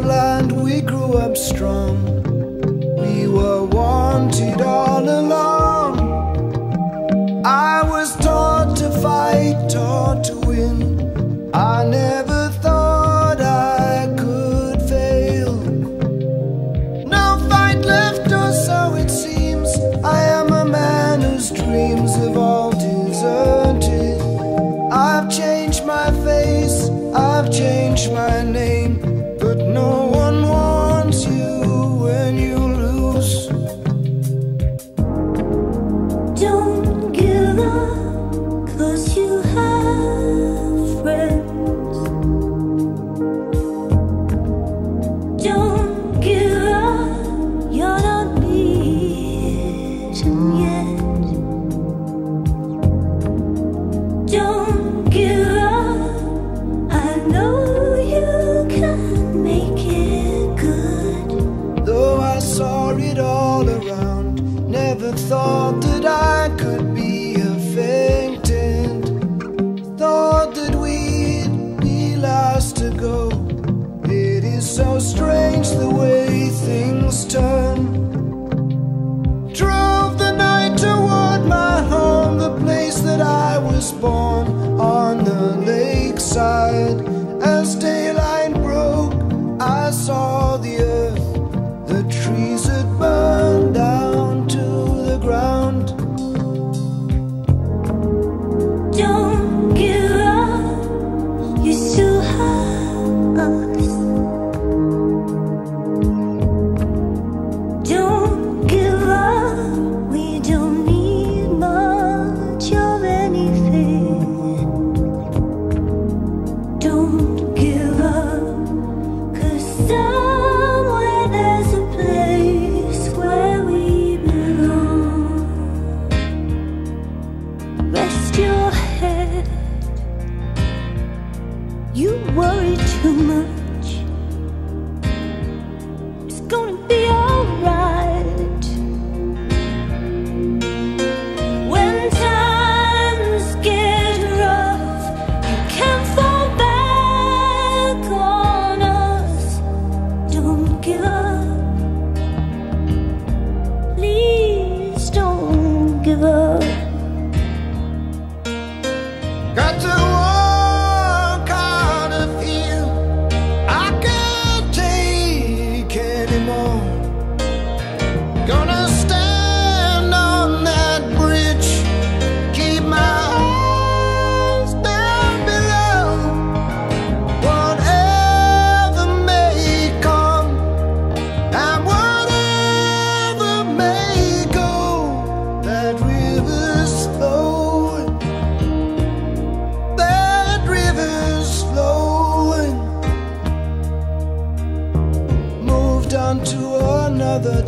proud we grew up strong. We were wanted all along. Never thought that I could be a fainting. Thought that we'd be last to go. It is so strange the way things turn. Drove the night toward my home, the place that I was born on the lakeside. As daylight head. You worry too much. It's gonna be alright. When times get rough, you can fall back on us. Don't give up. Please don't give up.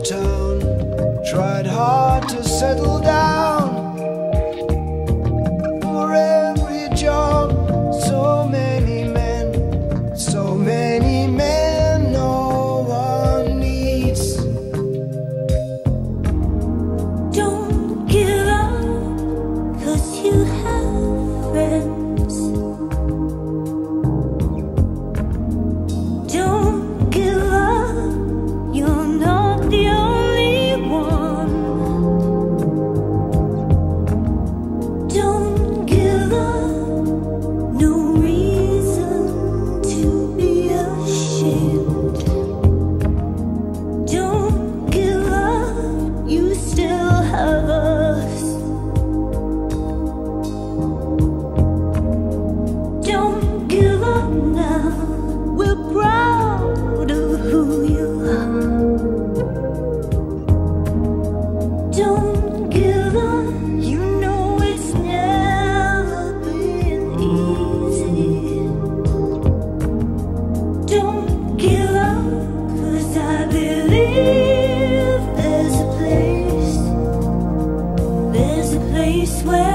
toe. this.